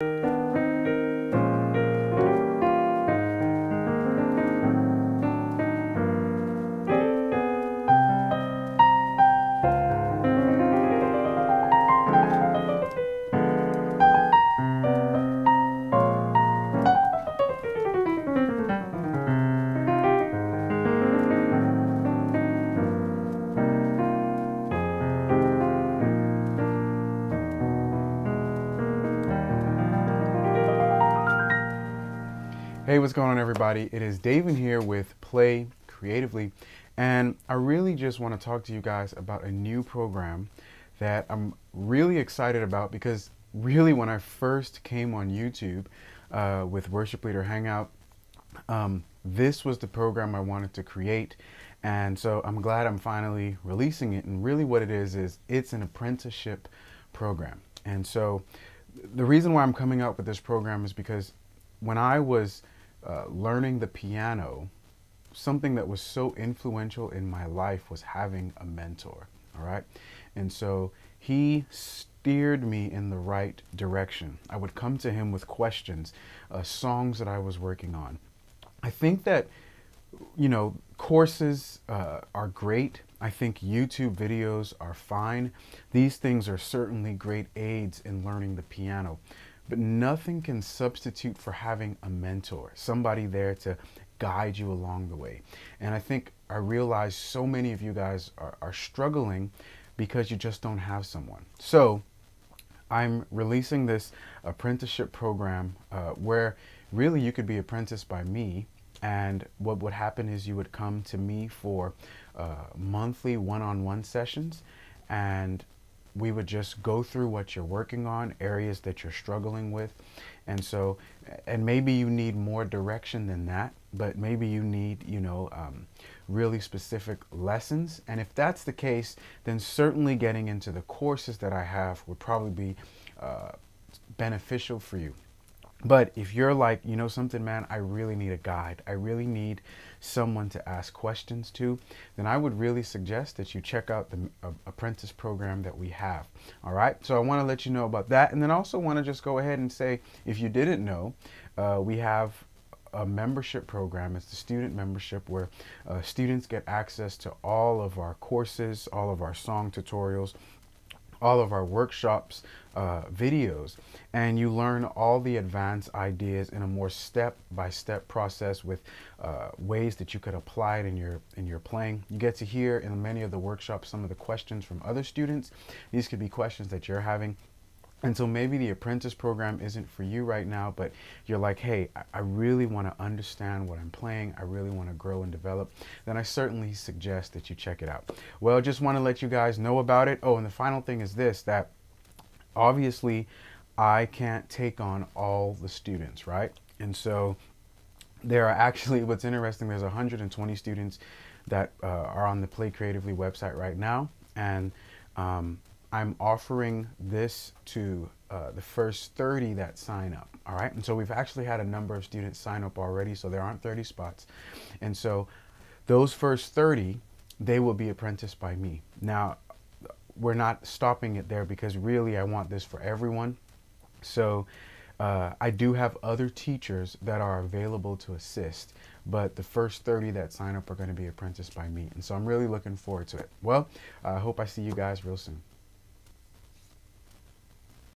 you Hey, what's going on, everybody? It is David here with Play Creatively, and I really just want to talk to you guys about a new program that I'm really excited about because really, when I first came on YouTube uh, with Worship Leader Hangout, um, this was the program I wanted to create. And so I'm glad I'm finally releasing it. And really, what it is, is it's an apprenticeship program. And so the reason why I'm coming out with this program is because when I was uh, learning the piano, something that was so influential in my life was having a mentor. All right. And so he steered me in the right direction. I would come to him with questions, uh, songs that I was working on. I think that, you know, courses uh, are great. I think YouTube videos are fine. These things are certainly great aids in learning the piano. But nothing can substitute for having a mentor, somebody there to guide you along the way. And I think I realize so many of you guys are, are struggling because you just don't have someone. So I'm releasing this apprenticeship program uh, where really you could be apprenticed by me. And what would happen is you would come to me for uh, monthly one on one sessions. And we would just go through what you're working on, areas that you're struggling with. And so, and maybe you need more direction than that, but maybe you need, you know, um, really specific lessons. And if that's the case, then certainly getting into the courses that I have would probably be uh, beneficial for you. But if you're like, you know something, man, I really need a guide. I really need someone to ask questions to, then I would really suggest that you check out the uh, apprentice program that we have. All right. So I want to let you know about that. And then also want to just go ahead and say, if you didn't know, uh, we have a membership program. It's the student membership where uh, students get access to all of our courses, all of our song tutorials, all of our workshops uh, videos and you learn all the advanced ideas in a more step-by-step process with uh, ways that you could apply it in your in your playing. You get to hear in many of the workshops some of the questions from other students. These could be questions that you're having and so maybe the apprentice program isn't for you right now, but you're like, hey, I really want to understand what I'm playing. I really want to grow and develop. Then I certainly suggest that you check it out. Well, just want to let you guys know about it. Oh, and the final thing is this, that obviously I can't take on all the students, right? And so there are actually, what's interesting, there's 120 students that uh, are on the Play Creatively website right now. And um, I'm offering this to uh, the first 30 that sign up. All right. And so we've actually had a number of students sign up already. So there aren't 30 spots. And so those first 30, they will be apprenticed by me. Now, we're not stopping it there because really I want this for everyone. So uh, I do have other teachers that are available to assist, but the first 30 that sign up are going to be apprenticed by me. And so I'm really looking forward to it. Well, I hope I see you guys real soon.